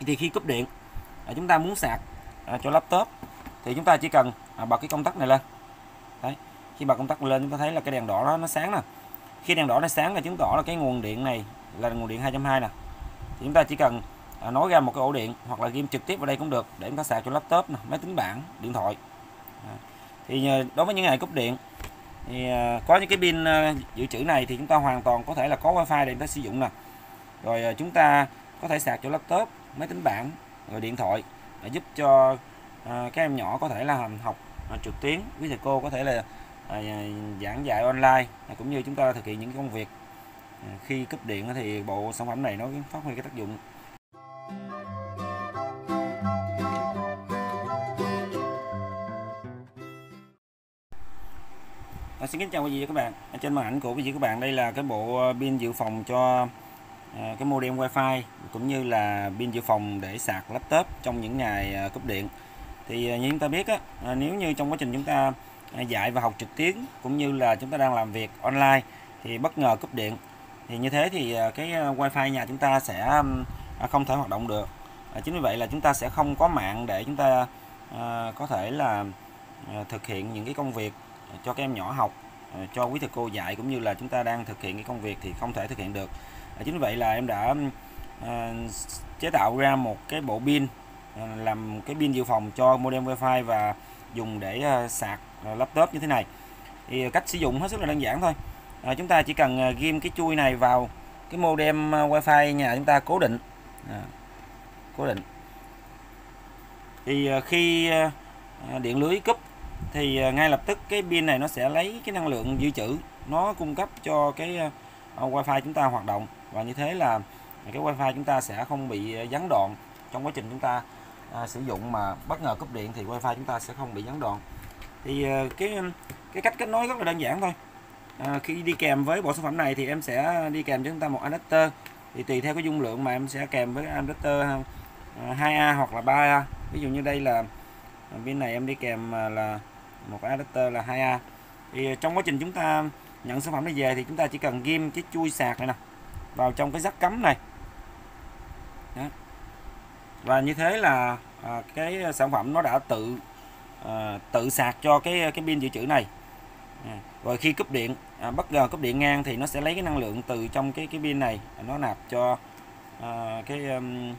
thì khi cúp điện à, chúng ta muốn sạc à, cho laptop thì chúng ta chỉ cần à, bật cái công tắc này lên. Đấy khi bật công tắc lên chúng ta thấy là cái đèn đỏ đó nó sáng nè. Khi đèn đỏ nó sáng là chứng tỏ là cái nguồn điện này là nguồn điện 220 nè. Thì chúng ta chỉ cần nối ra một cái ổ điện hoặc là ghim trực tiếp vào đây cũng được để chúng ta sạc cho laptop nè, máy tính bảng điện thoại. Thì đối với những ngày cúp điện thì có những cái pin dự trữ này thì chúng ta hoàn toàn có thể là có wifi để chúng ta sử dụng nè. Rồi chúng ta có thể sạc cho laptop máy tính bảng rồi điện thoại để giúp cho ờ, các em nhỏ có thể là học ờ, trực tuyến. Với thầy cô có thể là ờ, giảng dạy online cũng như chúng ta thực hiện những công việc khi cấp điện thì bộ sản phẩm này nó phát huy cái tác dụng. À, xin kính chào quý vị và các bạn. Trên màn ảnh của quý vị và các bạn đây là cái bộ pin dự phòng cho À, cái modem wifi cũng như là pin dự phòng để sạc laptop trong những ngày à, cúp điện. Thì à, như chúng ta biết á, nếu như trong quá trình chúng ta dạy và học trực tuyến cũng như là chúng ta đang làm việc online thì bất ngờ cúp điện. Thì như thế thì cái wifi nhà chúng ta sẽ không thể hoạt động được. Chính vì vậy là chúng ta sẽ không có mạng để chúng ta có thể là thực hiện những cái công việc cho các em nhỏ học cho quý thầy cô dạy cũng như là chúng ta đang thực hiện cái công việc thì không thể thực hiện được. À, chính vậy là em đã à, chế tạo ra một cái bộ pin à, làm cái pin dự phòng cho modem wifi và dùng để sạc laptop như thế này. Thì cách sử dụng hết sức là đơn giản thôi. À, chúng ta chỉ cần ghim cái chui này vào cái modem wifi nhà chúng ta cố định. À, cố định. Thì khi điện lưới cúp thì ngay lập tức cái pin này nó sẽ lấy cái năng lượng dự trữ nó cung cấp cho cái wifi chúng ta hoạt động và như thế là cái wifi chúng ta sẽ không bị ờ, gián đoạn trong quá trình chúng ta à, sử dụng mà bất ngờ cúp điện thì wifi chúng ta sẽ không bị gián đoạn. Thì ờ, cái cái cách kết nối rất là đơn giản thôi. À, khi đi kèm với bộ sản phẩm này thì em sẽ đi kèm cho chúng ta một adapter. Thì tùy theo cái dung lượng mà em sẽ kèm với adapter 2A hoặc là 3A ví dụ như đây là bên này em đi kèm là một adapter là 2A thì trong quá trình chúng ta nhận sản phẩm này về thì chúng ta chỉ cần ghim cái chui sạc này nè vào trong cái rắc cắm này. Đó. và như thế là à, cái sản phẩm nó đã tự à, tự sạc cho cái cái pin dự trữ này. À, rồi khi cúp điện à, bất ngờ cúp điện ngang thì nó sẽ lấy cái năng lượng từ trong cái cái pin này nó nạp cho à, cái um,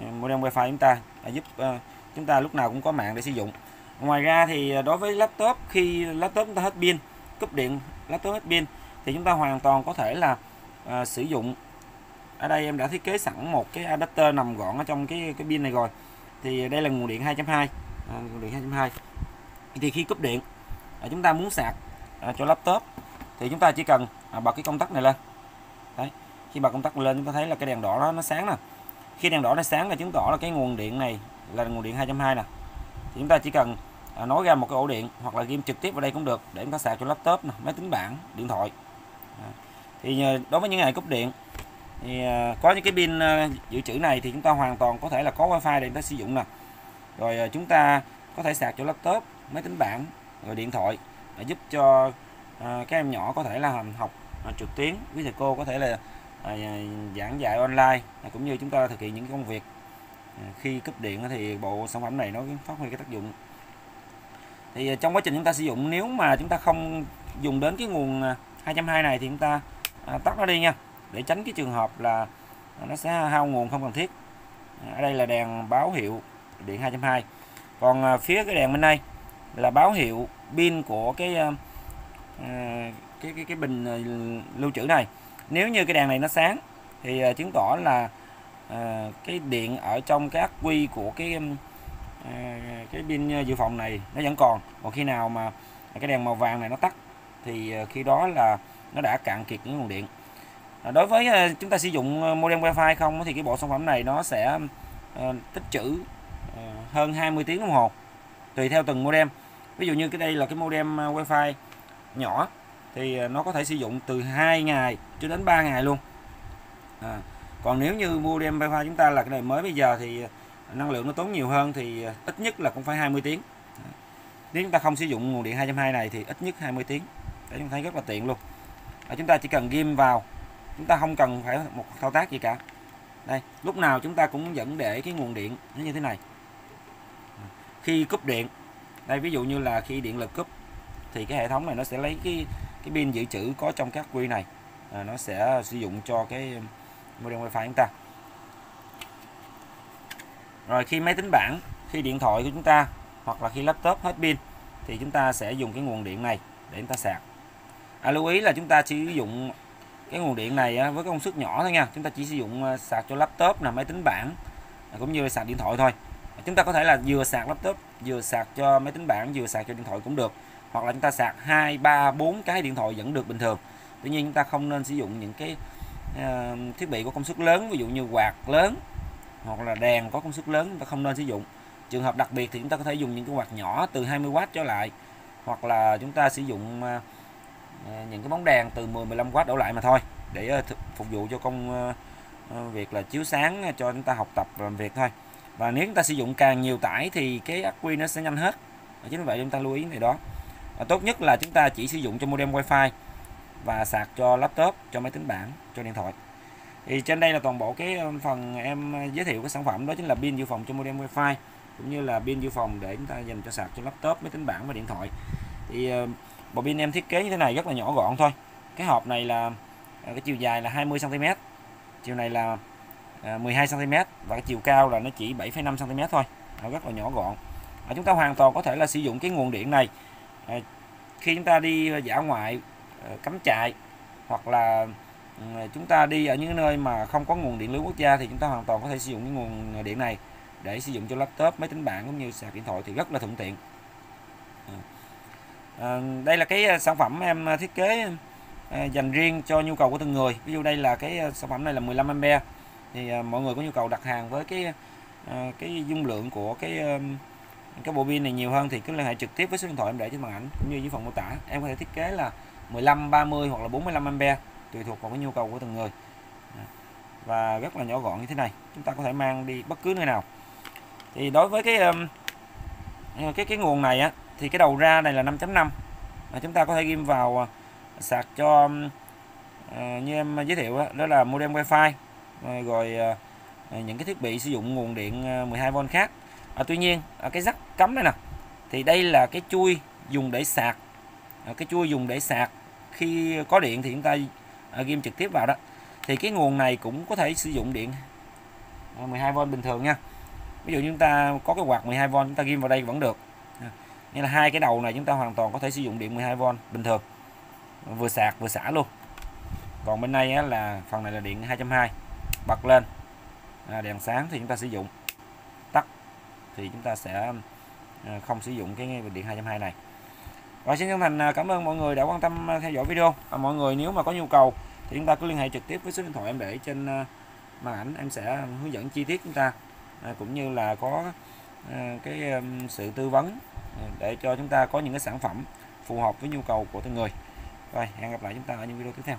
à, modem wifi chúng ta à, giúp à, chúng ta lúc nào cũng có mạng để sử dụng. Ngoài ra thì à, đối với laptop khi laptop chúng ta hết pin cúp điện laptop hết pin thì chúng ta hoàn toàn có thể là à, sử dụng. Ở đây em đã thiết kế sẵn một cái adapter nằm gọn ở trong cái cái pin này rồi. Thì đây là nguồn điện 2.2 à, nguồn điện 2.2 thì khi cúp điện à, chúng ta muốn sạc à, cho laptop thì chúng ta chỉ cần à, bật cái công tắc này lên. Đấy khi bật công tắc lên chúng ta thấy là cái đèn đỏ đó nó sáng nè. Khi đèn đỏ nó sáng là chứng tỏ là cái nguồn điện này là nguồn điện 2.2 nè. Thì chúng ta chỉ cần à, nối ra một cái ổ điện hoặc là ghim trực tiếp vào đây cũng được để chúng ta sạc cho laptop nè, máy tính bảng điện thoại. À, thì ờ, đối với những ngày cúp điện, thì ờ, có những cái pin ờ, dự trữ này thì chúng ta hoàn toàn có thể là có wifi để chúng ta sử dụng nè. Rồi chúng ta có thể sạc cho laptop, máy tính bảng, rồi điện thoại để giúp cho các em nhỏ có thể là học trực tuyến với thầy cô, có thể là giảng dạy online à, cũng như chúng ta thực hiện những công việc khi cúp điện thì bộ sản phẩm này nó phát huy cái tác dụng. Thì trong quá trình chúng ta sử dụng, nếu mà chúng ta không dùng đến cái nguồn 220 này thì chúng ta À, tắt nó đi nha. Để tránh cái trường hợp là nó sẽ hao nguồn không cần thiết. À, ở đây là đèn báo hiệu điện 2.2 còn à, phía cái đèn bên đây là báo hiệu pin của cái cái cái cái bình lưu trữ này. Nếu như cái đèn này nó sáng thì chứng tỏ là à, cái điện ở trong cái ắc quy của cái à, cái pin dự phòng này nó vẫn còn. Còn khi nào mà cái đèn màu vàng này nó tắt thì khi đó là nó đã cạn kiệt những nguồn điện. À, đối với à, chúng ta sử dụng à, modem wifi không thì cái bộ sản phẩm này nó sẽ tích trữ hơn 20 tiếng đồng hồ tùy theo từng modem. Ví dụ như cái đây là cái modem wifi nhỏ thì nó có thể sử dụng từ 2 ngày cho đến 3 ngày luôn. À, còn nếu như modem wifi chúng ta là cái này mới bây giờ thì năng lượng nó tốn nhiều hơn thì ít nhất là cũng phải 20 tiếng. Nếu chúng ta không sử dụng nguồn điện 2.2 này thì ít nhất 20 tiếng. Để chúng ta thấy rất là tiện luôn à, chúng ta chỉ cần ghim vào. Chúng ta không cần phải một thao tác gì cả. Đây lúc nào chúng ta cũng vẫn để cái nguồn điện nó như thế này. Khi cúp điện đây ví dụ như là khi điện lực cúp thì cái hệ thống này nó sẽ lấy cái cái pin dự trữ có trong các quy này. À, nó sẽ sử dụng cho cái modem wifi chúng ta. Rồi khi máy tính bảng khi điện thoại của chúng ta hoặc là khi laptop hết pin thì chúng ta sẽ dùng cái nguồn điện này để chúng ta sạc à, lưu ý là chúng ta chỉ sử dụng cái nguồn điện này à, với công suất nhỏ thôi nha. Chúng ta chỉ sử dụng à, sạc cho laptop là máy tính bảng à, cũng như là sạc điện thoại thôi. Chúng ta có thể là vừa sạc laptop vừa sạc cho máy tính bảng vừa sạc cho điện thoại cũng được. Hoặc là chúng ta sạc 2 3 4 cái điện thoại vẫn được bình thường. Tuy nhiên chúng ta không nên sử dụng những cái uh, thiết bị có công suất lớn ví dụ như quạt lớn hoặc là đèn có công suất lớn chúng ta không nên sử dụng. Trường hợp đặc biệt thì chúng ta có thể dùng những cái quạt nhỏ từ 20W trở lại hoặc là chúng ta sử dụng uh, Ờ, những cái bóng đèn từ 10 15W đổ lại mà thôi, để ờ, phục vụ cho công ờ, việc là chiếu sáng cho chúng ta học tập và làm việc thôi. Và nếu chúng ta sử dụng càng nhiều tải thì cái ắc quy nó sẽ nhanh hết. Chính vậy chúng ta lưu ý này đó. Và tốt nhất là chúng ta chỉ sử dụng cho modem wifi và sạc cho laptop, cho máy tính bảng, cho điện thoại. Thì trên đây là toàn bộ cái phần em giới thiệu cái sản phẩm đó chính là pin dự phòng cho modem wifi, cũng như là pin dự phòng để chúng ta dành cho sạc cho laptop, máy tính bảng và điện thoại. Thì bộ pin em thiết kế như thế này rất là nhỏ gọn thôi. Cái hộp này là à, cái chiều dài là 20 cm chiều này là à, 12 cm và cái chiều cao là nó chỉ 7,5 cm thôi. Nó rất là nhỏ gọn. À, chúng ta hoàn toàn có thể là sử dụng cái nguồn điện này. À, khi chúng ta đi dã ngoại à, cắm trại hoặc là ừ, chúng ta đi ở những nơi mà không có nguồn điện lưới quốc gia thì chúng ta hoàn toàn có thể sử dụng cái nguồn điện này để sử dụng cho laptop máy tính bảng cũng như sạc điện thoại thì rất là thuận tiện à, đây là cái ờ, sản phẩm em ờ, thiết kế dành riêng cho nhu cầu của từng người. Ví dụ đây là cái sản phẩm này là 15 ampe thì mọi người có nhu cầu đặt hàng với cái cái dung lượng của cái cái bộ pin này nhiều hơn thì cứ liên hệ trực tiếp với số điện thoại em để trên màn ảnh cũng như dưới phần mô tả. Em có thể thiết kế là 15 30 hoặc là 45 ampe tùy thuộc vào cái nhu cầu của từng người. Dạ. Và rất là nhỏ gọn như thế này chúng ta có thể mang đi bất cứ nơi nào. Thì đối với cái cái cái nguồn này á thì cái đầu ra này là 5.5 chúng ta có thể ghim vào à, sạc cho à, như em giới thiệu đó, đó là modem wifi à, rồi à, à, những cái thiết bị sử dụng nguồn điện 12V khác. À, tuy nhiên cái rắc cắm này nè thì đây là cái chui dùng để sạc. Cái chui dùng để sạc khi có điện thì chúng ta ghim trực tiếp vào đó. Thì cái nguồn này cũng có thể sử dụng điện 12V bình thường nha. Ví dụ chúng ta có cái quạt 12V chúng ta ghim vào đây vẫn được nên là hai cái đầu này chúng ta hoàn toàn có thể sử dụng điện 12V bình thường. Vừa sạc vừa xả luôn. Còn bên đây á, là phần này là điện 220 bật lên. À, đèn sáng thì chúng ta sử dụng. Tắt thì chúng ta sẽ à, không sử dụng cái điện 220 này. Và xin chân thành à, cảm ơn mọi người đã quan tâm à, theo dõi video. Và mọi người nếu mà có nhu cầu thì chúng ta cứ liên hệ trực tiếp với số điện thoại em để trên màn ảnh. Em sẽ hướng dẫn chi tiết chúng ta cũng như là có À, cái um, sự tư vấn à, để cho chúng ta có những cái sản phẩm phù hợp với nhu cầu của từng người. Rồi, hẹn gặp lại chúng ta ở những video tiếp theo.